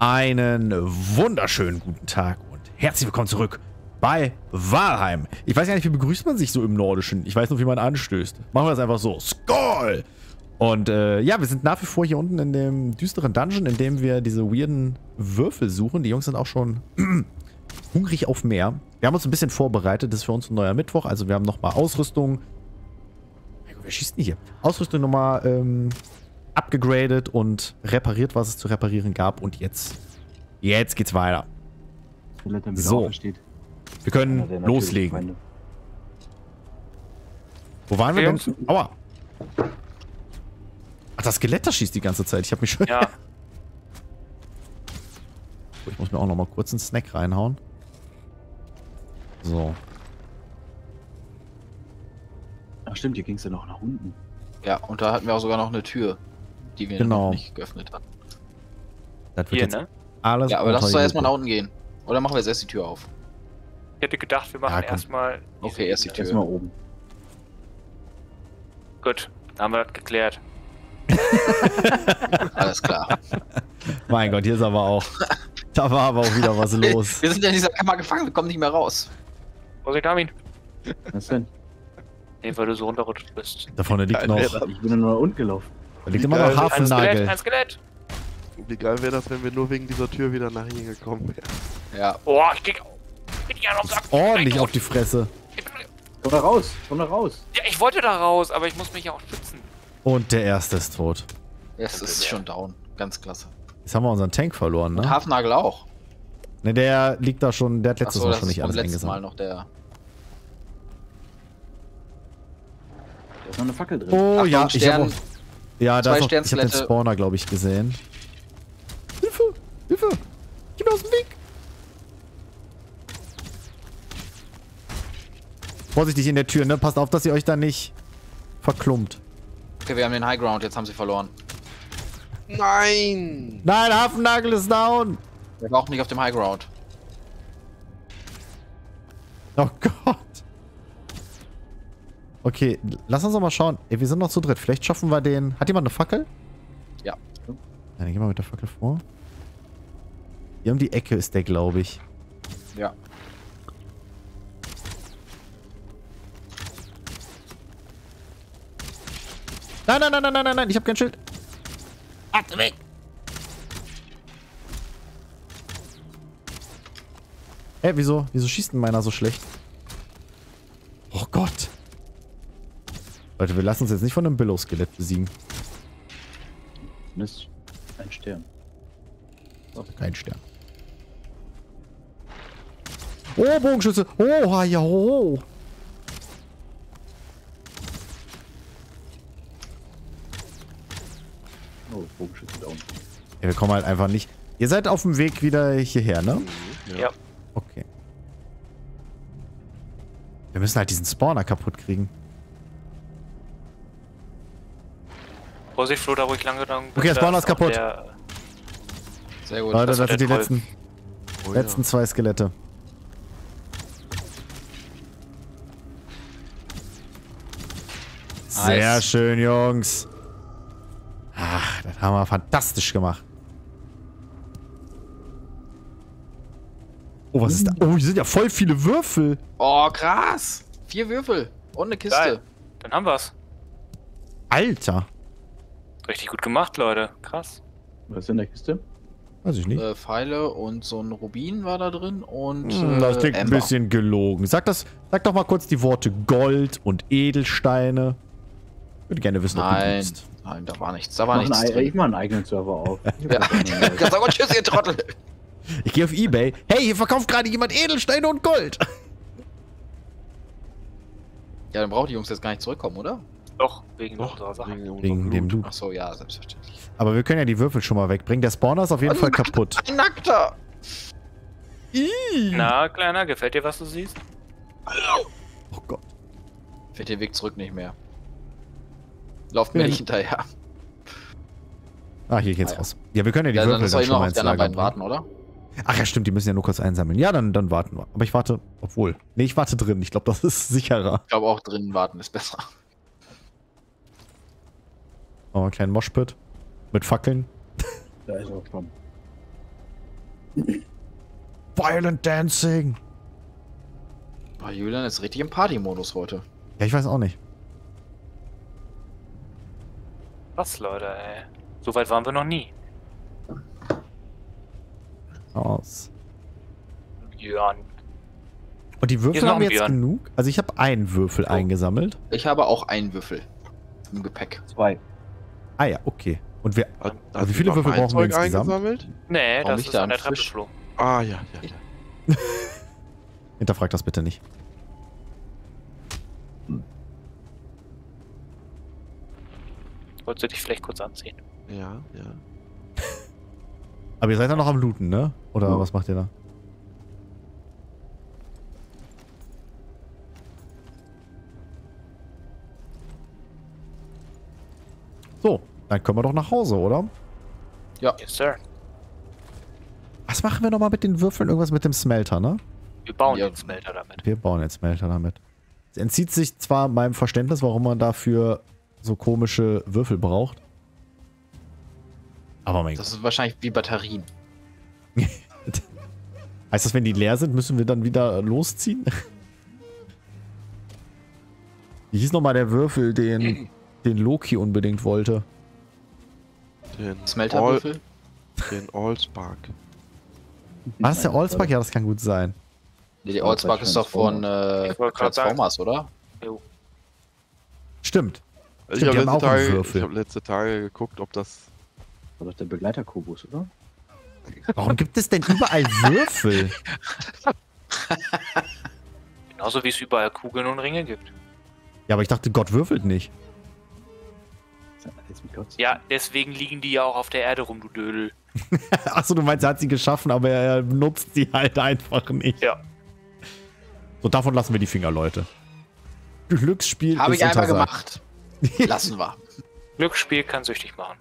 Einen wunderschönen guten Tag und herzlich willkommen zurück bei Walheim. Ich weiß gar nicht, wie begrüßt man sich so im Nordischen. Ich weiß nur, wie man anstößt. Machen wir das einfach so. Skoll! Und äh, ja, wir sind nach wie vor hier unten in dem düsteren Dungeon, in dem wir diese weirden Würfel suchen. Die Jungs sind auch schon hungrig auf mehr. Wir haben uns ein bisschen vorbereitet. Das ist für uns ein neuer Mittwoch. Also wir haben nochmal Ausrüstung. Wer schießt denn hier? Ausrüstung nochmal ähm, abgegradet und repariert, was es zu reparieren gab. Und jetzt, jetzt geht's weiter. So. Wir können loslegen. Wo waren wir denn? Aua. Ach, das Skelett, das schießt die ganze Zeit. Ich habe mich schon... Ja. ich muss mir auch noch mal kurz einen Snack reinhauen. So. Ach stimmt, hier ging es ja noch nach unten. Ja, und da hatten wir auch sogar noch eine Tür, die wir Genau. noch nicht geöffnet hatten. Das wird Hier, jetzt ne? alles Ja, aber lass uns doch erstmal nach unten gehen. Oder machen wir jetzt erst die Tür auf? Ich hätte gedacht, wir machen Ja, erstmal. Okay, erst die Tür. Erstmal oben. Gut, dann haben wir das geklärt. Alles klar. Mein Gott, hier ist aber auch... Da war aber auch wieder was los. Wir sind ja in dieser Kammer gefangen, wir kommen nicht mehr raus. Vorsicht, Armin. Was denn? Nee, weil du so runterrutscht bist. Da vorne liegt noch... Ich bin ja nur unten gelaufen. Da liegt Wie immer geil. noch Ein Skelett, Hafennagel. ein Skelett. Wie geil wäre das, wenn wir nur wegen dieser Tür wieder nach hier gekommen wären? Ja. Boah, ich krieg. Bin ja noch Sack. Ordentlich auf die Fresse. Komm da raus, komm da raus. Ja, ich wollte da raus, aber ich muss mich ja auch schützen. Und der erste ist tot. Es ist schon down. Ganz klasse. Jetzt haben wir unseren Tank verloren, Und ne? Hafnagel auch. Ne, der liegt da schon... Der hat letztes Achso, Mal schon nicht alles letzten Mal eingesammelt. noch der. Da ist noch eine Fackel drin. Oh Achtung, ja, ich Stern. habe Ja, da ist noch, ich habe den. Spawner, glaube ich, gesehen. Hilfe! Hilfe! Geh mir aus dem Weg! Vorsichtig in der Tür, ne? Passt auf, dass ihr euch da nicht verklumpt. Okay, wir haben den High Ground, jetzt haben sie verloren. Nein! Nein, Hafennagel ist down! Wir auch nicht auf dem High Ground. Okay, lass uns doch mal schauen. Ey, wir sind noch zu dritt. Vielleicht schaffen wir den... Hat jemand eine Fackel? Ja. Ja, dann geh mal mit der Fackel vor. Hier um die Ecke ist der, glaube ich. Ja. Nein, nein, nein, nein, nein, nein, nein, ich habe kein Schild. Warte weg. Hä, wieso? Wieso schießt denn meiner so schlecht? Oh Gott. Leute, wir lassen uns jetzt nicht von einem Billow-Skelett besiegen. Mist. Ein Stern. Kein Stern. Oh, Bogenschütze. Oh, ha, ja, oh. Oh, Bogenschütze down. Ja, wir kommen halt einfach nicht. Ihr seid auf dem Weg wieder hierher, ne? Ja. Okay. Wir müssen halt diesen Spawner kaputt kriegen. Vorsicht, Flo, da wo ich lang gegangen bin. Okay, der da Spawner ist kaputt. Der, Sehr gut. Leute, das, war sind die Troll. letzten, Oh, letzten zwei Skelette. Sehr Nice. schön, Jungs. Ach, das haben wir fantastisch gemacht. Oh, was ist da? Oh, hier sind ja voll viele Würfel. Oh, krass. Vier Würfel. Und eine Kiste. Geil. Dann haben wir's. Alter. Richtig gut gemacht, Leute. Krass. Was ist in der Kiste? Weiß ich nicht. Äh, Pfeile und so ein Rubin war da drin und. Hm, das äh, klingt ein Amber. bisschen gelogen. Sag das, sag doch mal kurz die Worte Gold und Edelsteine. Ich würde gerne wissen, ob du Nein, liest. nein, da war nichts. Da war Mach nichts drin. ich mach einen eigenen Server auf. Ja. Kannst aber tschüss, ihr Trottel. Ich gehe auf Ebay. Hey, hier verkauft gerade jemand Edelsteine und Gold. Ja, dann brauchen die Jungs jetzt gar nicht zurückkommen, oder? Doch, wegen Doch, unserer Sache. wegen, Wegen dem. Loot. Ach so, ja, selbstverständlich. Aber wir können ja die Würfel schon mal wegbringen. Der Spawner ist auf jeden Oh, Fall Gott. kaputt. Ein Nackter! Na, Kleiner, gefällt dir, was du siehst? Oh Gott. Fährt den Weg zurück nicht mehr. Lauft mir Ja. nicht hinterher. Ah, hier geht's Ah, ja. raus. Ja, wir können ja die Ja, dann Würfel dann immer schon noch mal ins Lager bringen. warten, oder? Ach ja, stimmt, die müssen ja nur kurz einsammeln. Ja, dann, dann warten wir. Aber ich warte, obwohl. Nee, ich warte drin. Ich glaube, das ist sicherer. Ich glaube auch drinnen warten ist besser. Machen wir einen kleinen Moshpit. Mit Fackeln. Da ist er schon. Violent Dancing. Boah, Julian ist richtig im Party-Modus heute. Ja, ich weiß auch nicht. Was, Leute, ey. So weit waren wir noch nie. Aus. Björn. Und die Würfel haben wir jetzt Björn. genug? Also ich habe einen Würfel Oh. eingesammelt. Ich habe auch einen Würfel im Gepäck. Zwei. Ah ja, okay. Und wir... Hat, hat wie viele Würfel brauchen wir insgesamt? eingesammelt? Nee, Warum das ist da an der Treppe geflogen. Ah, ja, ja, ja. Hinterfragt das bitte nicht. Wolltest du dich vielleicht kurz anziehen? Ja, ja. Aber ihr seid ja noch am Looten, ne? Oder Ja. was macht ihr da? So, dann können wir doch nach Hause, oder? Ja, Yes, sir. Was machen wir nochmal mit den Würfeln? Irgendwas mit dem Smelter, ne? Wir bauen Ja. den Smelter damit. Wir bauen jetzt Smelter damit. Es entzieht sich zwar meinem Verständnis, warum man dafür so komische Würfel braucht. Aber mein das ist wahrscheinlich wie Batterien. Gott. Heißt das, wenn die leer sind, müssen wir dann wieder losziehen? Wie hieß nochmal der Würfel, den, den Loki unbedingt wollte? Den Smelterwürfel? All, den Allspark. War das der Allspark? Ja, das kann gut sein. Nee, bei Allspark ist doch von äh. Transformers, oder? Stimmt. Ich Stimmt, habe letzte, auch einen Tage- Würfel. ich hab letzte Tage geguckt, ob das. War doch der Begleiter-Kubus, oder? Warum gibt es denn überall Würfel? Genauso wie es überall Kugeln und Ringe gibt. Ja, aber ich dachte, Gott würfelt nicht. Ja, deswegen liegen die ja auch auf der Erde rum, du Dödel. Achso, du meinst, er hat sie geschaffen, aber er nutzt sie halt einfach nicht. Ja. So, davon lassen wir die Finger, Leute. Glücksspiel Habe ist ich einmal untersagt. gemacht. Lassen wir. Glücksspiel kann süchtig machen.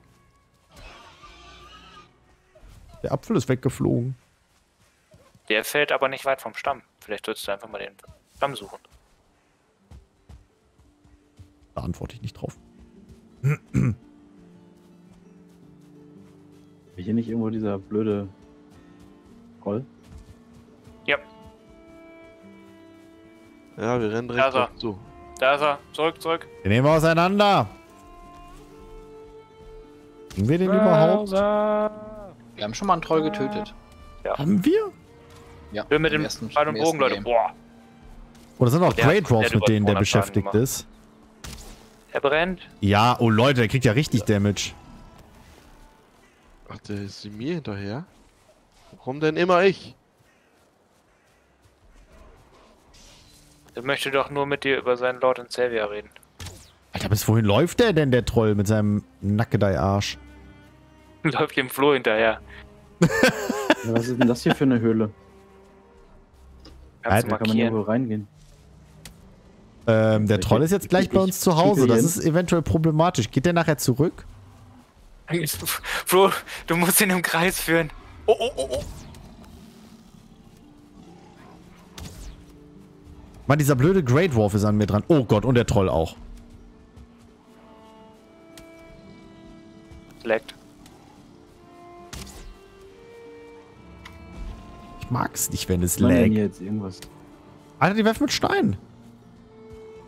Der Apfel ist weggeflogen. Der fällt aber nicht weit vom Stamm. Vielleicht solltest du einfach mal den Stamm suchen. Da antworte ich nicht drauf. Hier nicht irgendwo dieser blöde Roll? Ja, Ja, wir rennen direkt Ja, drauf zu. da ist er. Zurück, zurück. Den nehmen wir auseinander. Kriegen wir den überhaupt? Wir haben schon mal einen Troll getötet. Haben wir? Ja. Will mit dem ersten- Pfeil und Bogen, Leute. Game. Boah. Oder sind auch Great Dwarfs, mit denen der 200 beschäftigt ist? Er brennt. Ja, oh Leute, der kriegt ja richtig Damage. Ach, der ist mir hinterher. Warum denn immer ich? Er möchte doch nur mit dir über seinen Lord und Savior reden. Alter, bis wohin läuft der denn, der Troll, mit seinem Nackedei-Arsch? Läuft dem Floh hinterher. Ja, was ist denn das hier für eine Höhle? Kannst du Da kann man hier markieren. wohl reingehen. Ähm, der Troll ist jetzt gleich ich- bei uns zu Hause. Das ist eventuell problematisch. Geht der nachher zurück? Flo, du musst ihn im Kreis führen. Oh, oh, oh, oh. Mann, dieser blöde Great Dwarf ist an mir dran. Oh Gott, und der Troll auch. Leckt. Ich mag's nicht, wenn es Kann man denn lag. hier jetzt irgendwas? Alter, die werfen mit Steinen.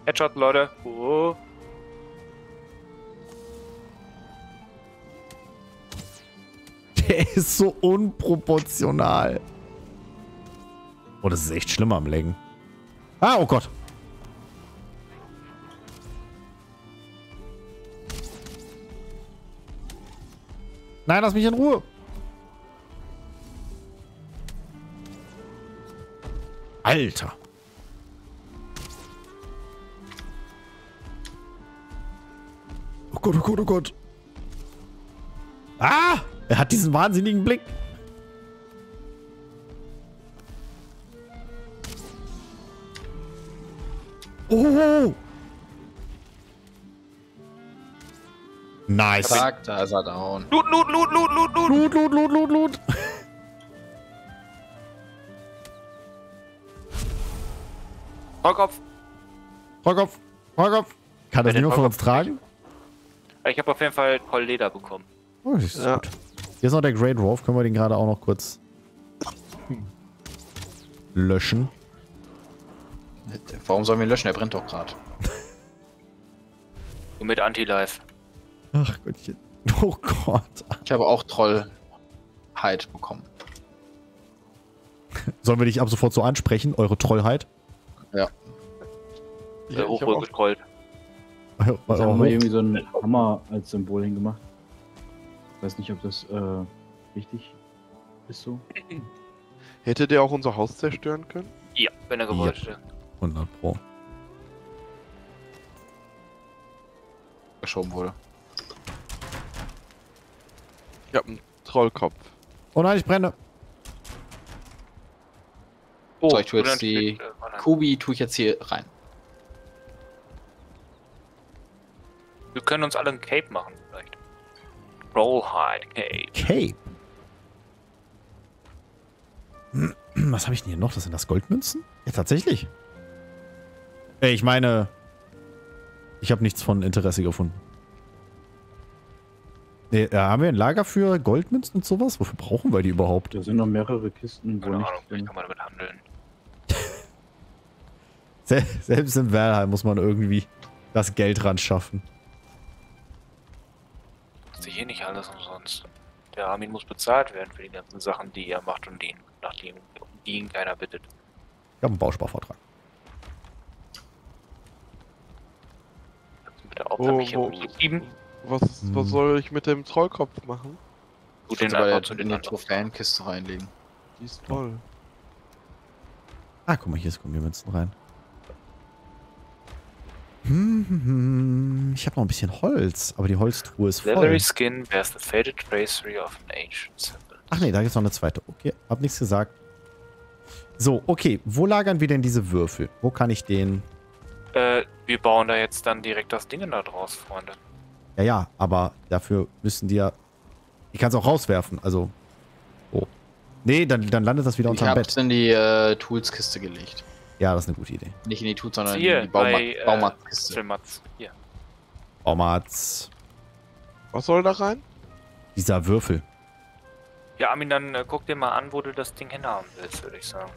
Headshot, Leute. Oh. Der ist so unproportional. Oh, das ist echt schlimm am Legen. Ah, oh Gott. Nein, lass mich in Ruhe. Alter. Gott, oh Gott, oh Gott. Ah! Er hat diesen wahnsinnigen Blick. Oh! Nice. Zack, da ist er down. Loot, loot, loot, loot, loot, loot. Loot, loot, loot, loot, loot. Rohrkopf. Rohrkopf, Rohrkopf. Kann das Wer den niemand von uns tragen? Ich habe auf jeden Fall voll Leder bekommen. Oh, das ist Ja. gut. Hier ist noch der Great Dwarf. Können wir den gerade auch noch kurz löschen. Warum sollen wir ihn löschen? Er brennt doch gerade. Und mit Anti-Life. Ach Gottchen. Oh Gott. Ich habe auch Trollheit bekommen. Sollen wir dich ab sofort so ansprechen, eure Trollheit? Ja. Ich, Äh, ich hab hochwohl auch, Eure, Jetzt haben wir irgendwie so einen Hammer als Symbol hingemacht. Ich weiß nicht, ob das äh, richtig ist so. hätte der auch unser Haus zerstören können? Ja, wenn er gewollt hätte. 100 Pro. Geschoben wurde. Ich hab einen Trollkopf. Oh nein, ich brenne. So, ich tue jetzt die oh. Kubi tue ich jetzt hier rein. Wir können uns alle ein Cape machen, vielleicht. Rollhide Cape. Cape. Hm, Was habe ich denn hier noch? Das sind das Goldmünzen? Ja, tatsächlich. Ey, ich meine, ich habe nichts von Interesse gefunden. Nee, äh, haben wir ein Lager für Goldmünzen und sowas? Wofür brauchen wir die überhaupt? Da sind noch mehrere Kisten, wo Keine Ahnung, vielleicht kann man damit handeln. Se selbst in Valheim muss man irgendwie das Geld ran schaffen. Ist hier nicht alles umsonst. Der Armin muss bezahlt werden für die ganzen Sachen, die er macht und die, ihn- nach die, um die ihn keiner bittet. Ich habe einen Bausparvertrag. Bitte aufhören, Wo, mich hier wo, rumzuschieben? was, Hm. was soll ich mit dem Trollkopf machen? Gut, Den einfach zu in den. Trophäenkiste reinlegen. Die ist toll. Ah, guck mal, hier kommen die Münzen rein. Ich habe noch ein bisschen Holz, aber die Holztruhe ist voll. Leathery skin bears the faded tracery of an ancient symbol. Ach nee, da gibt's noch eine zweite. Okay, hab nichts gesagt. So, okay. Wo lagern wir denn diese Würfel? Wo kann ich den... Äh, wir bauen da jetzt dann direkt das Ding da draus, Freunde. Ja, ja, aber dafür müssen die ja... Ich kann es auch rauswerfen, also... Oh. Nee, dann, dann landet das wieder Ich unterm hab's Bett. in die äh, Toolskiste gelegt. Ja, das ist eine gute Idee. Nicht in die Tools, sondern Hier, in die Bauma bei, äh, Baumarktkiste. Filmatz. Hier. Omatz. Was soll da rein? Dieser Würfel. Ja, Armin, dann äh, guck dir mal an, wo du das Ding hinhaben willst, würde ich sagen.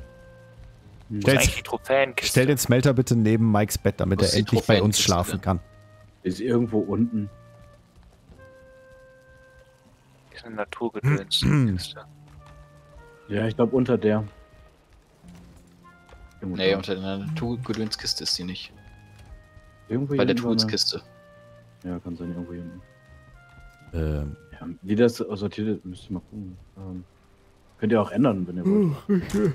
Trophäenkiste. Stell den Smelter bitte neben Mikes Bett, damit er endlich bei uns schlafen kann. Ist irgendwo unten. Ist eine Naturgedönskiste. Ja, ich glaube unter der. Nee, da. unter der Tool-Gedönskiste ist die nicht. irgendwo Bei der hier Toolskiste. Ja, kann sein, irgendwo hier unten. Ähm, Ja, wie das sortiert ist, müsst ihr mal gucken. Ähm, könnt ihr auch ändern, wenn ihr wollt.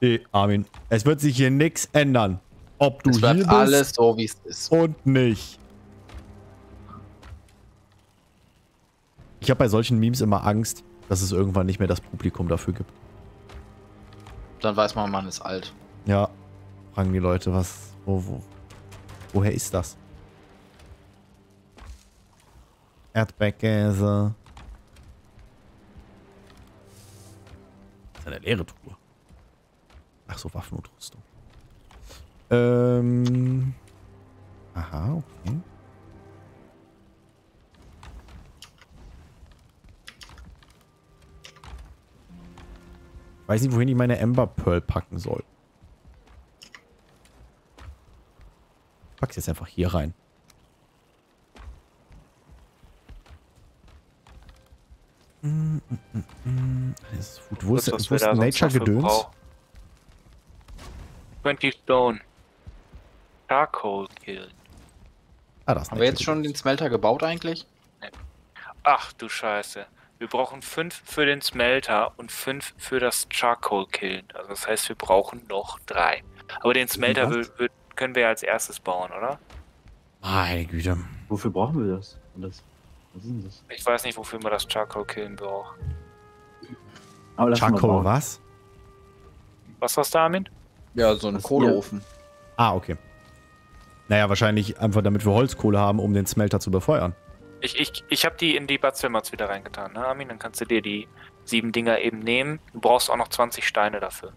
nee, Armin. Es wird sich hier nichts ändern. Ob du Es hier bleibt bist alles so, wie es ist. und nicht. Ich habe bei solchen Memes immer Angst, dass es irgendwann nicht mehr das Publikum dafür gibt. Dann weiß man, man ist alt. Ja, fragen die Leute, was, wo, wo, woher ist das? Erdbeerkäse. Das ist eine leere Truhe. Ach so, Waffen und Rüstung. Ähm. Aha, okay. Weiß nicht, wohin ich meine Ember Pearl packen soll. Pack's jetzt einfach hier rein. Mm, mm, mm, mm. Das ist gut. Wo ist, wo ist Nature-Gedöns? 20 Stone. Charcoal Kill. Ah, das ist Haben wir jetzt schon den Smelter gebaut eigentlich? Ach du Scheiße. Wir brauchen 5 für den Smelter und 5 für das Charcoal Killen. Also das heißt, wir brauchen noch 3. Aber den Smelter können wir ja als erstes bauen, oder? Meine Güte. Wofür brauchen wir das? Das was ist denn das? Ich weiß nicht, wofür man das Charcoal Killen braucht. Aber Charcoal, was? Was war's da, Armin? Ja, so ein Was Kohleofen. Ah, okay. Naja, wahrscheinlich einfach, damit wir Holzkohle haben, um den Smelter zu befeuern. Ich, ich, ich habe die in die Batzimmerz wieder reingetan, ne, Armin? Dann kannst du dir die sieben Dinger eben nehmen. Du brauchst auch noch 20 Steine dafür.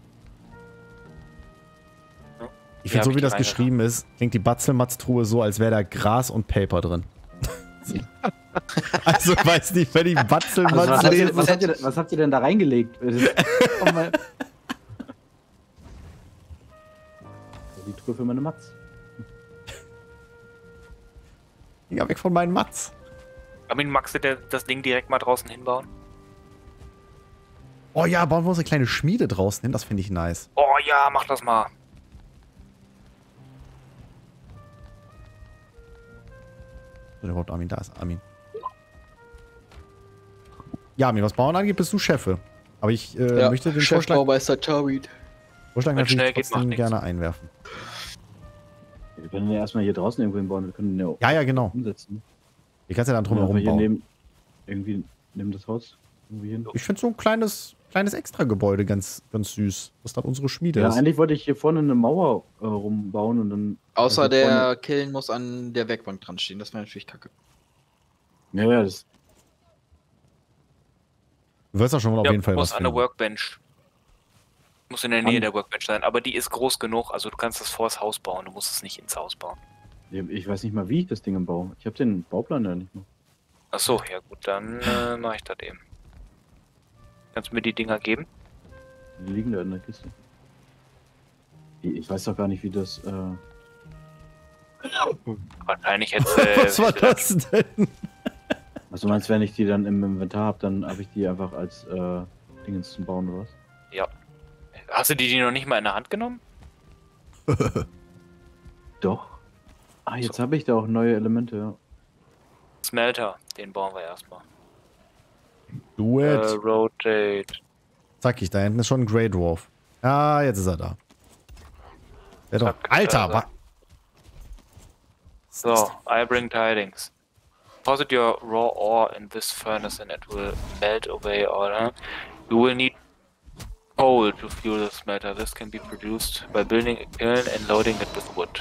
Ich finde, so wie ich das reingetan. geschrieben ist, klingt die Batzelmatz-Truhe so, als wäre da Gras und Paper drin. Also, ich weiß nicht, wenn ich Batzeln Also, was, Matzel habt ihr, lese. was, habt ihr, was habt ihr denn da reingelegt? Die Truhe für meine Matz. Ja, weg von meinen Matz. Armin, magst du das Ding direkt mal draußen hinbauen? Oh ja, bauen wir uns eine kleine Schmiede draußen hin. Das finde ich nice. Oh ja, mach das mal. Denn überhaupt Armin? Da ist Armin. Ja, Armin, was Bauen angeht, bist du Chefe. Aber ich äh, möchte den Vorschlag, Chefbaumeister Tawid. Vorschlag Wenn natürlich schnell geht, trotzdem macht gerne einwerfen. Wir können ja erstmal hier draußen irgendwo hinbauen. Wir können den ja, Ja, ja, genau. umsetzen. Wie kannst du dann Ja, drumherum hier bauen? neben, irgendwie neben das Haus. Irgendwie hin. Ich finde so ein kleines, kleines Extra-Gebäude ganz, ganz süß. Was dann unsere Schmiede Ja, ist. eigentlich wollte ich hier vorne eine Mauer äh, rumbauen und dann. Außer also der vorne- Killen muss an der Werkbank dran stehen. Das wäre natürlich kacke. Ja, ja, das. Du wirst doch schon mal auf ja, jeden Fall muss was an der. Workbench. Muss in der Nähe An- der Workbench sein, aber die ist groß genug, also du kannst das vors Haus bauen, du musst es nicht ins Haus bauen. Ich weiß nicht mal, wie ich das Ding baue. Ich habe den Bauplan ja nicht mehr. Ach so, ja gut, dann äh, mache ich das eben. Kannst du mir die Dinger geben? Die liegen da in der Kiste. Ich weiß doch gar nicht, wie das. Äh, Wahrscheinlich jetzt. Äh, Was war das denn? also meinst, wenn ich die dann im Inventar habe, dann habe ich die einfach als äh, Dingens zum Bauen oder was? Hast du die, die noch nicht mal in der Hand genommen? Doch. Ah, jetzt habe ich da auch neue Elemente, ja. Smelter, den bauen wir erstmal. Do it. rotate. Zack, ich, da hinten ist schon ein Grey Dwarf. Ah, jetzt ist er da. Der doch. Alter, äh, wa So, I bring tidings. Deposit your raw ore in this furnace and it will melt away or you will need coal to fuel the smelter. This can be produced by building a kiln and loading it with wood.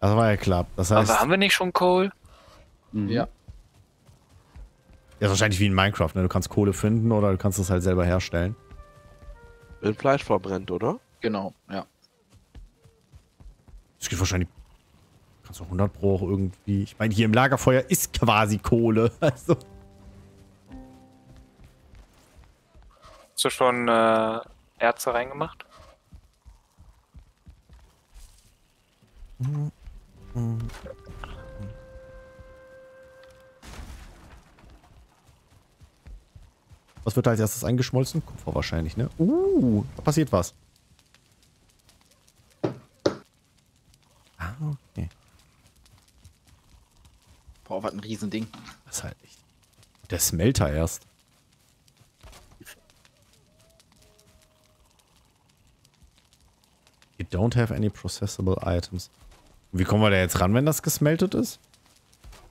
Das war ja klar. Das heißt, Aber haben wir nicht schon Coal? Mhm. Ja. ja, ist wahrscheinlich wie in Minecraft. Ne? Du kannst Kohle finden oder du kannst es halt selber herstellen. Wenn Fleisch verbrennt, oder? Genau, ja. Es gibt wahrscheinlich. Kannst du 100 Pro auch irgendwie. Ich meine, hier im Lagerfeuer ist quasi Kohle. Also. Hast du schon äh, Erze reingemacht? Was wird da als erstes eingeschmolzen? Kupfer wahrscheinlich, ne? Uh, da passiert was. Ah, okay. Boah, was ein Riesending. Das ist halt echt. Der Smelter erst. You don't have any processable items. Wie kommen wir da jetzt ran, wenn das gesmeltet ist?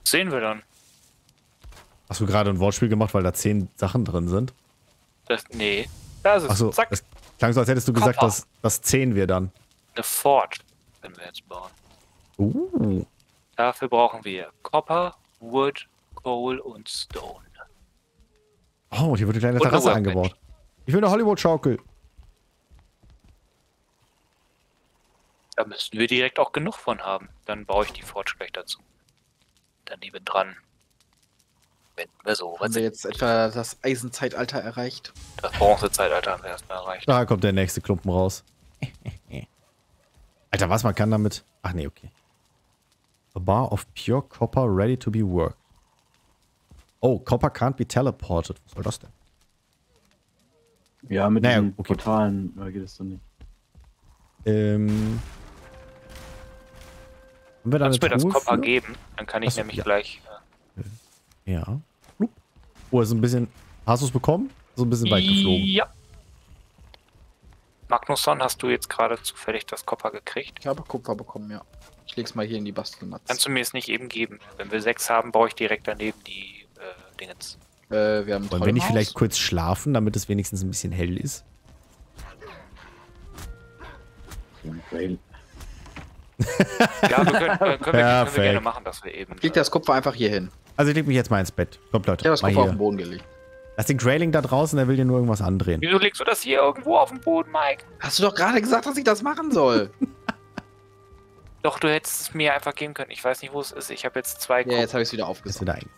Sehen wir dann. Hast du gerade ein Wortspiel gemacht, weil da zehn Sachen drin sind? Das, nee. Da ist es. Achso, Zack. es klang so, als hättest du gesagt, Kopper. dass das zehn wir dann. Eine Forge können wir jetzt bauen. Uh. Dafür brauchen wir Copper, Wood, Coal und Stone. Oh, hier wird eine kleine Terrasse eingebaut. Ich will eine Hollywood-Schaukel. Da müssten wir direkt auch genug von haben. Dann baue ich die Forge gleich dazu. Daneben dran. Wenn wir so Haben wir jetzt etwa das Eisenzeitalter erreicht? Das Bronzezeitalter haben wir erstmal erreicht. Da kommt der nächste Klumpen raus. Alter, was? Man kann damit... Ach nee, okay. A bar of pure copper ready to be worked. Oh, copper can't be teleported. Was soll das denn? Ja, mit Naja, den okay. Portalen äh, geht es dann nicht. Ähm... Haben wir da Kannst du mir das für? geben? Dann kann ich Achso, nämlich ja. gleich. Äh, Ja. Oh, ist ein bisschen... Hast du es bekommen? So ein bisschen weit geflogen. Ja. Magnusson, hast du jetzt gerade zufällig das Copper gekriegt? Ich habe Kupfer bekommen, ja. Ich leg's mal hier in die Bastelmatz. Kannst du mir es nicht eben geben? Wenn wir sechs haben, baue ich direkt daneben die äh, Dingens. Äh, wir haben Wollen wir nicht vielleicht kurz schlafen, damit es wenigstens ein bisschen hell ist? Ja, wir können, äh, können, wir, können wir gerne machen, dass wir eben. Leg das Kupfer einfach hier hin. Also ich leg mich jetzt mal ins Bett. Kommt Leute, Ich habe das mal Kupfer auf den. Boden gelegt. Lass den Grayling da draußen, der will dir nur irgendwas andrehen. Wieso legst du das hier irgendwo auf dem Boden, Mike? Hast du doch gerade gesagt, dass ich das machen soll? Doch, du hättest es mir einfach geben können. Ich weiß nicht, wo es ist. Ich habe jetzt zwei Ja, jetzt habe ich es wieder wieder ein.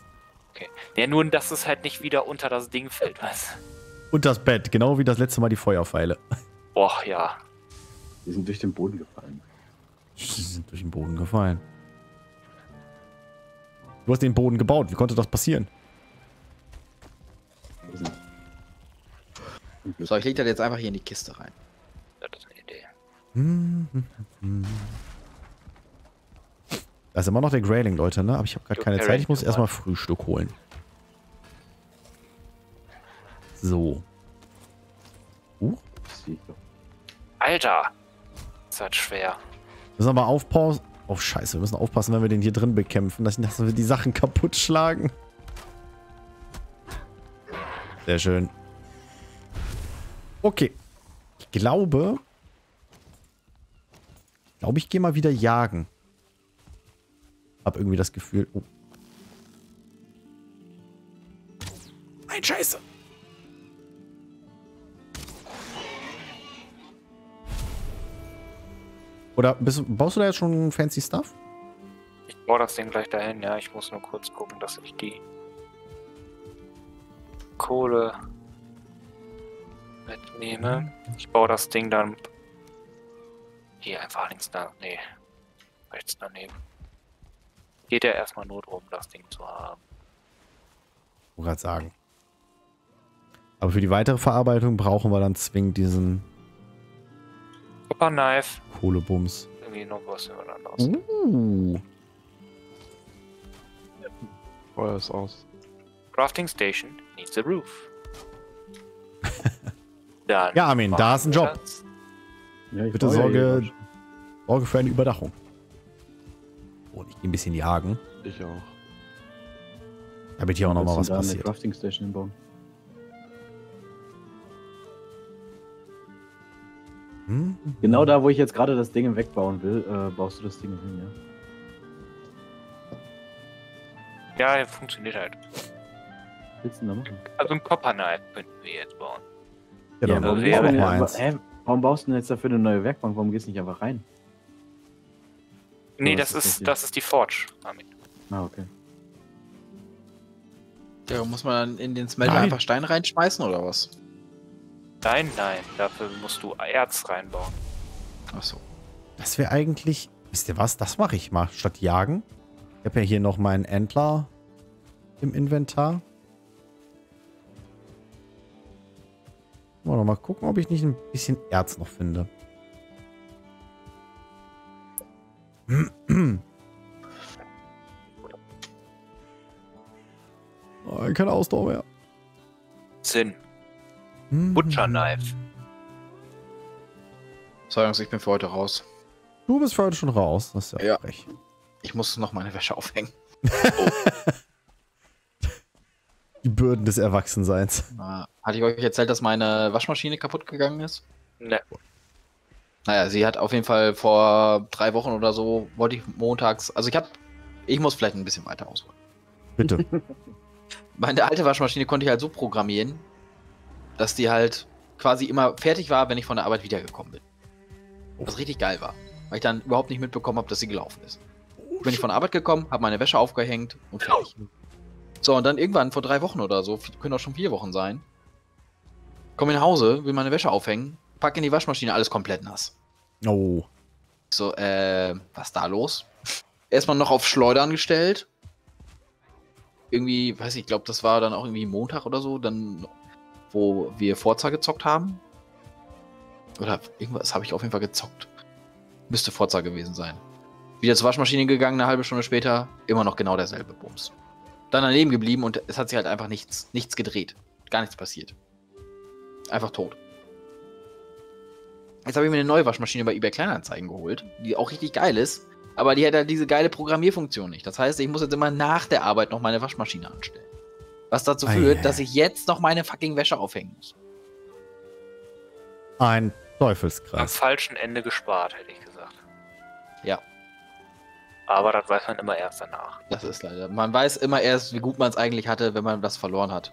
Ja, nur, dass es halt nicht wieder unter das Ding fällt, was? Und das Bett, genau wie das letzte Mal die Feuerpfeile. Boah, ja. Die sind durch den Boden gefallen. Sie sind durch den Boden gefallen. Du hast den Boden gebaut. Wie konnte das passieren? Das. So, ich lege das jetzt einfach hier in die Kiste rein. Das ist eine Idee. Da ist immer noch der Grayling, Leute, ne? Aber ich habe gerade keine Zeit. Ich muss erstmal. Frühstück holen. So. Uh, Das. Alter! Das hat schwer. Müssen aber aufpassen. Oh, scheiße. Wir müssen aufpassen, wenn wir den hier drin bekämpfen, dass, dass wir die Sachen kaputt schlagen. Sehr schön. Okay. Ich glaube... Ich glaube, ich gehe mal wieder jagen. Hab irgendwie das Gefühl... Oh. Nein, scheiße. Oder bist, baust du da jetzt schon fancy Stuff? Ich baue das Ding gleich dahin, ja. Ich muss nur kurz gucken, dass ich die Kohle mitnehme. Ich baue das Ding dann hier einfach links da. Nee, rechts daneben. Geht ja erstmal nur darum, das Ding zu haben. Ich gerade sagen. Aber für die weitere Verarbeitung brauchen wir dann zwingend diesen Super Knife. Kohlebums. Irgendwie noch was oder anderes. Uh. Feuer ist aus. Crafting Station needs a roof. Dann Ja, Armin, da ist ein Job. Ja, ich Bitte ja Sorge- Sorge für eine Überdachung. Und ich gehe ein bisschen jagen, Ich auch. damit hier auch nochmal was passiert. Crafting Station hinbauen. Hm? Genau da, wo ich jetzt gerade das Ding wegbauen will, äh, baust du das Ding hin, ja? Ja, funktioniert halt. Was willst du denn da machen? Also ein Copper Knife könnten wir jetzt bauen. Ja, dann warum wir- mal eins. hä, warum baust du denn jetzt dafür eine neue Werkbank? Warum gehst du nicht einfach rein? Nee, das ist das ist, das ist die Forge, Armin. Ah, okay. Ja, muss man dann in den Smelter Nein. einfach Stein reinschmeißen oder was? Nein, nein, dafür musst du Erz reinbauen. Achso. Das wäre eigentlich... Wisst ihr was? Das mache ich mal. Statt jagen. Ich habe ja hier noch meinen Entler im Inventar. Mal noch mal gucken, ob ich nicht ein bisschen Erz noch finde. Oh, keine Ausdauer mehr. Sinn. Hm. Butcher Knife. So, Jungs, ich bin für heute raus. Du bist für heute schon raus. Das ist ja, Ja. frech. Ich muss noch meine Wäsche aufhängen. Die Bürden des Erwachsenseins. Na, hatte ich euch erzählt, dass meine Waschmaschine kaputt gegangen ist? Ne, Naja, sie hat auf jeden Fall vor drei Wochen oder so, wollte ich montags, also ich habe, ich muss vielleicht ein bisschen weiter ausholen. Bitte. Meine alte Waschmaschine konnte ich halt so programmieren, dass die halt quasi immer fertig war, wenn ich von der Arbeit wiedergekommen bin. Was richtig geil war, weil ich dann überhaupt nicht mitbekommen habe, dass sie gelaufen ist. Bin ich von der Arbeit gekommen, habe meine Wäsche aufgehängt und fertig. So, und dann irgendwann vor drei Wochen oder so, können auch schon vier Wochen sein, komme nach Hause, will meine Wäsche aufhängen, pack in die Waschmaschine, alles komplett nass. Oh. So, äh, was ist da los? Erstmal noch auf Schleudern gestellt. Irgendwie, weiß ich, ich glaube, das war dann auch irgendwie Montag oder so, dann, wo wir Forza gezockt haben. Oder irgendwas habe ich auf jeden Fall gezockt. Müsste Forza gewesen sein. Wieder zur Waschmaschine gegangen, eine halbe Stunde später, immer noch genau derselbe Bums. Dann daneben geblieben und es hat sich halt einfach nichts, nichts gedreht. Gar nichts passiert. Einfach tot. Jetzt habe ich mir eine neue Waschmaschine bei eBay Kleinanzeigen geholt, die auch richtig geil ist, aber die hat halt diese geile Programmierfunktion nicht. Das heißt, ich muss jetzt immer nach der Arbeit noch meine Waschmaschine anstellen. Was dazu führt, ei, dass ich jetzt noch meine fucking Wäsche aufhängen muss. Ein am Teufelskreis. falschen Ende gespart, hätte ich gesagt. Ja. Aber das weiß man immer erst danach. Das ist leider. Man weiß immer erst, wie gut man es eigentlich hatte, wenn man was verloren hat.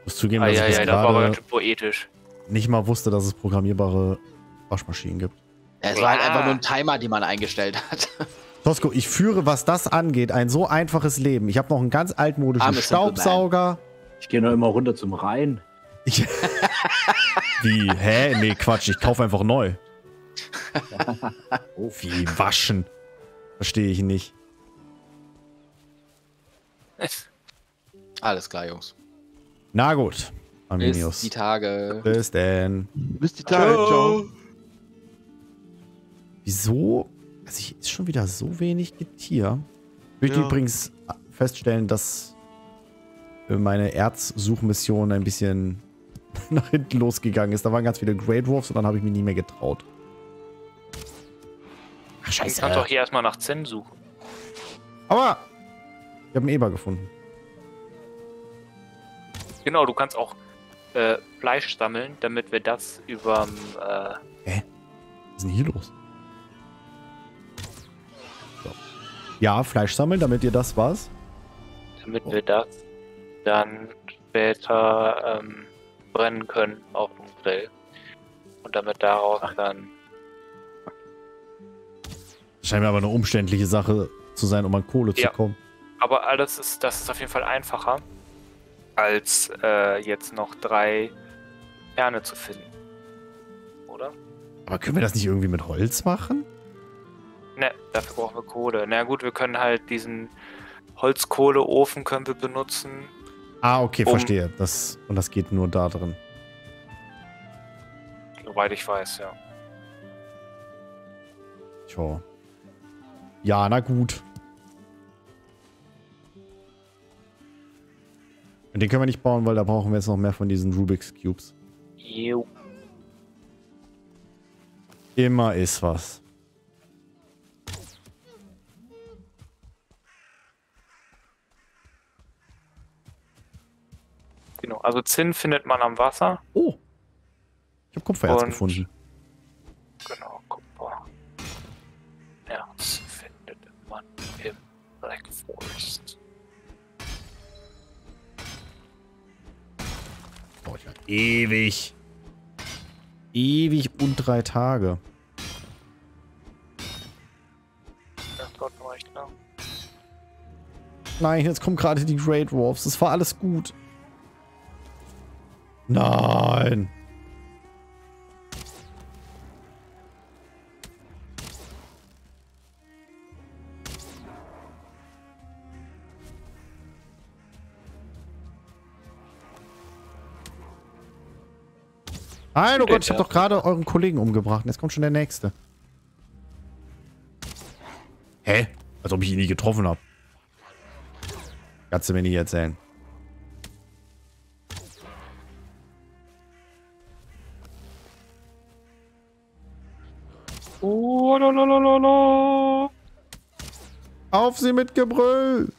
Ich muss zugeben, dass ich Eieiei, bis das war aber gerade ganz schön poetisch. nicht mal wusste, dass es programmierbare Waschmaschinen gibt. Es war halt Ja. einfach nur ein Timer, den man eingestellt hat. Tosko, ich führe, was das angeht, ein so einfaches Leben. Ich habe noch einen ganz altmodischen Armes. Staubsauger. Ich gehe noch immer runter zum Rhein. Ich Wie? Hä? Nee, Quatsch. Ich kaufe einfach neu. oh, wie waschen. Verstehe ich nicht. Alles klar, Jungs. Na gut. Bis Arminius. die Tage. Bis denn. Bis die Tage, ciao. Wieso? Also ich ist schon wieder so wenig Getier. Ich Ja. übrigens feststellen, dass meine Erzsuchmission ein bisschen nach hinten losgegangen ist. Da waren ganz viele Grey Dwarfs und dann habe ich mich nie mehr getraut. Ach, scheiße. kannst doch hier erstmal nach Zen suchen. Aber ich habe einen Eber gefunden. Genau, du kannst auch äh, Fleisch sammeln, damit wir das überm, äh, Was ist denn hier los? Ja, Fleisch sammeln, damit ihr das was? damit wir das dann später ähm, brennen können auf dem Grill. Und damit daraus dann. Scheint mir aber eine umständliche Sache zu sein, um an Kohle Ja. zu kommen. Aber alles ist, das ist auf jeden Fall einfacher, als äh, jetzt noch drei Kerne zu finden. Oder? Aber können wir das nicht irgendwie mit Holz machen? Ne, dafür brauchen wir Kohle. Na gut, wir können halt diesen Holzkohleofen können wir benutzen. Ah, okay, Um- verstehe. Das, und das geht nur da drin. Soweit ich weiß, ja. Tja. Ja, na gut. Und den können wir nicht bauen, weil da brauchen wir jetzt noch mehr von diesen Rubik's Cubes. Jo. Immer ist was. Genau. Also Zinn findet man am Wasser. Oh. Ich habe Kupfererz Und- gefunden. Genau, Kupfer. Erz findet man im Black Forest. Boah, ich hab ewig. Ewig und drei Tage. Das ne? Nein, jetzt kommen gerade die Great Dwarfs. Das war alles gut. Nein. Nein, oh Gott, ich habe doch gerade euren Kollegen umgebracht. Jetzt kommt schon der nächste. Hä? Als ob ich ihn nie getroffen habe. Kannst du mir nicht erzählen. Sie mit Gebrüll!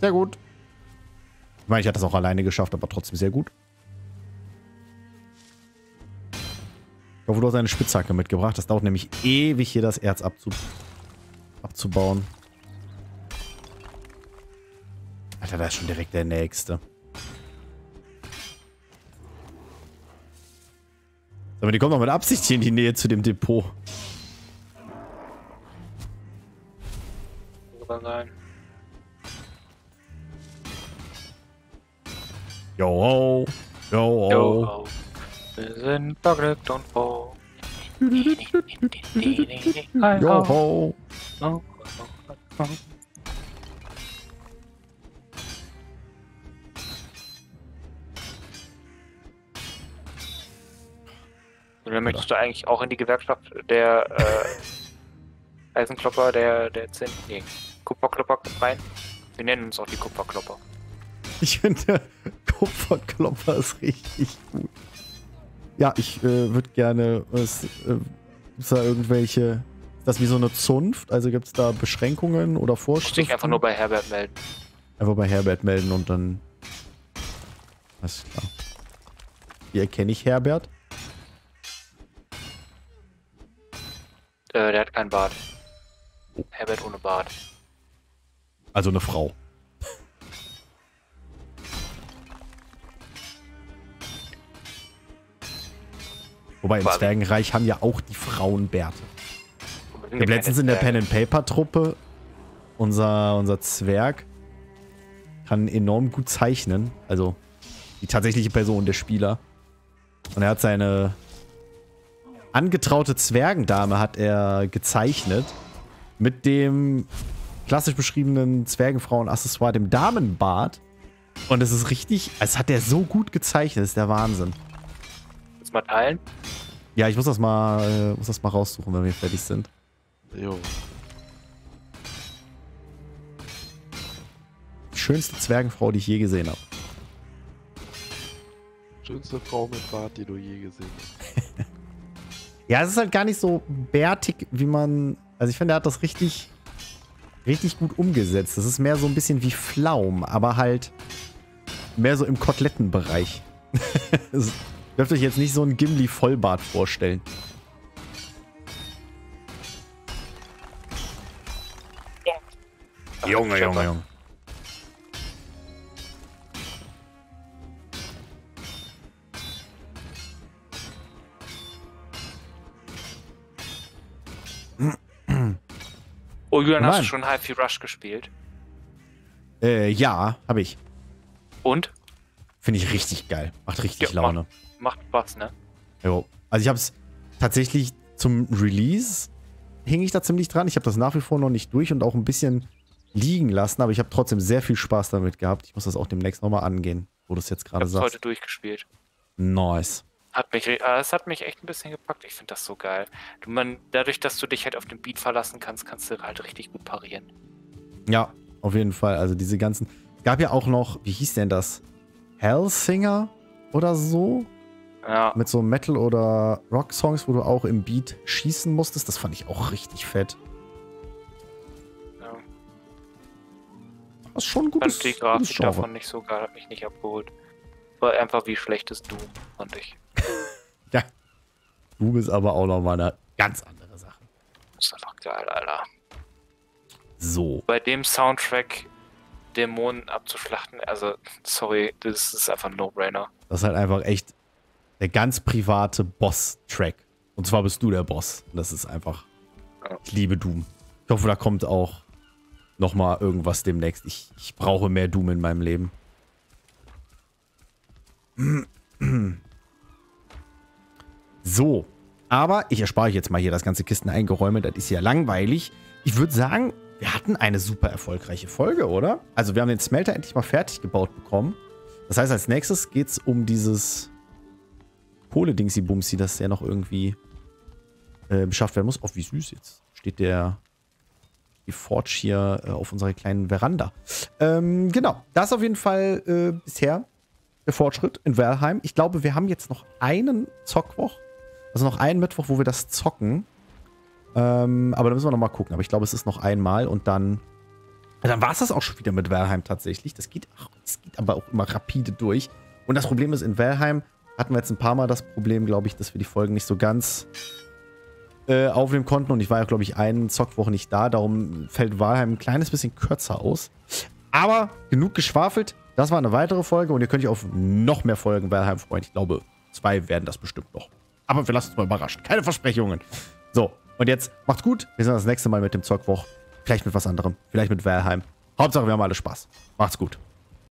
Sehr gut. Ich meine, ich hatte das auch alleine geschafft, aber trotzdem sehr gut. Ich hoffe, du hast eine Spitzhacke mitgebracht. Das dauert nämlich ewig, hier das Erz abzu abzubauen. Alter, da ist schon direkt der nächste. Aber die kommen doch mit Absicht hier in die Nähe zu dem Depot. Kann sein. Yo, yo, Yo, ho. Wir sind verglückt und froh. Yo, ho. Und dann möchtest du eigentlich auch in die Gewerkschaft der äh, Eisenklopper, der, der Zinn, nee, Kupferklopper rein. Wir nennen uns auch die Kupferklopper. Ich finde, Kupferklopper ist richtig gut. Ja, ich äh, würde gerne. Es, äh, gibt's da irgendwelche. Ist das wie so eine Zunft? Also gibt es da Beschränkungen oder Vorschriften? dich einfach nur bei Herbert melden. Einfach bei Herbert melden und dann. Alles klar. Wie erkenne ich Herbert? Äh, der hat keinen Bart. Herbert ohne Bart. Also eine Frau. Wobei im Zwergenreich haben ja auch die Frauen Bärte. Wir haben letztens in der Pen and Paper Truppe unser, unser Zwerg kann enorm gut zeichnen. Also die tatsächliche Person, der Spieler. Und er hat seine angetraute Zwergendame hat er gezeichnet mit dem klassisch beschriebenen Zwergenfrauen-Accessoire, dem Damenbart. Und es ist richtig, es hat er so gut gezeichnet, das ist der Wahnsinn. Jetzt mal teilen. Ja, ich muss das mal, äh, muss das mal raussuchen, wenn wir fertig sind. Jo. Schönste Zwergenfrau, die ich je gesehen habe. Schönste Frau mit Bart, die du je gesehen hast. Ja, es ist halt gar nicht so bärtig, wie man. Also ich finde, er hat das richtig, richtig gut umgesetzt. Das ist mehr so ein bisschen wie Flaum, aber halt mehr so im Kotelettenbereich. Dürft euch jetzt nicht so einen Gimli-Vollbart vorstellen. Junge, Junge, Junge. Oh, Julian, hast Nein. du schon Hi-Fi Rush gespielt? Äh, ja, habe ich. Und? Finde ich richtig geil. Macht richtig Ja, Laune. Macht Spaß, ne? Jo. Also ich habe es tatsächlich zum Release hing ich da ziemlich dran. Ich habe das nach wie vor noch nicht durch und auch ein bisschen liegen lassen, aber ich habe trotzdem sehr viel Spaß damit gehabt. Ich muss das auch demnächst nochmal angehen, wo du es jetzt Ich gerade hab's heute sagst. durchgespielt. Nice. Hat mich, äh, es hat mich echt ein bisschen gepackt. Ich finde das so geil. Du, man, dadurch, dass du dich halt auf den Beat verlassen kannst, kannst du halt richtig gut parieren. Ja, auf jeden Fall. Also diese ganzen. Es gab ja auch noch, wie hieß denn das? Hellsinger oder so? Ja, Mit so Metal- oder Rock-Songs, wo du auch im Beat schießen musstest. Das fand ich auch richtig fett. ja. Das ist schon ein gutes, fand die Grafik davon nicht so geil, hat mich nicht abgeholt. War einfach wie schlechtes Doom, fand ich. Ja. Doom ist aber auch nochmal eine ganz andere Sache. Ist einfach geil, Alter. So. Bei dem Soundtrack Dämonen abzuschlachten, also, sorry, das ist einfach ein No-Brainer. Das ist halt einfach echt der ganz private Boss-Track. Und zwar bist du der Boss. Und das ist einfach. Ich liebe Doom. Ich hoffe, da kommt auch nochmal irgendwas demnächst. Ich, ich brauche mehr Doom in meinem Leben. So. Aber ich erspare euch jetzt mal hier das ganze Kisten eingeräumt. Das ist ja langweilig. Ich würde sagen, wir hatten eine super erfolgreiche Folge, oder? Also wir haben den Smelter endlich mal fertig gebaut bekommen. Das heißt, als nächstes geht es um dieses Kohle-Dingsi-Bumsi, das ja noch irgendwie äh, beschafft werden muss. Oh, wie süß jetzt. Steht der die Forge hier äh, auf unserer kleinen Veranda. Ähm, genau, das ist auf jeden Fall äh, bisher der Fortschritt in Valheim. Ich glaube, wir haben jetzt noch einen Zockwoch. Also noch einen Mittwoch, wo wir das zocken. Ähm, aber da müssen wir noch mal gucken. Aber ich glaube, es ist noch einmal und dann. Dann war es das auch schon wieder mit Valheim tatsächlich. Das geht, ach, das geht aber auch immer rapide durch. Und das Problem ist, in Valheim hatten wir jetzt ein paar Mal das Problem, glaube ich, dass wir die Folgen nicht so ganz äh, aufnehmen konnten. Und ich war ja, glaube ich, einen Zockwoche nicht da. Darum fällt Valheim ein kleines bisschen kürzer aus. Aber genug geschwafelt. Das war eine weitere Folge und ihr könnt euch auf noch mehr Folgen Valheim freuen. Ich glaube, zwei werden das bestimmt noch. Aber wir lassen uns mal überraschen. Keine Versprechungen. So, und jetzt macht's gut. Wir sehen uns das nächste Mal mit dem Zockwoch. Vielleicht mit was anderem. Vielleicht mit Valheim. Hauptsache, wir haben alle Spaß. Macht's gut.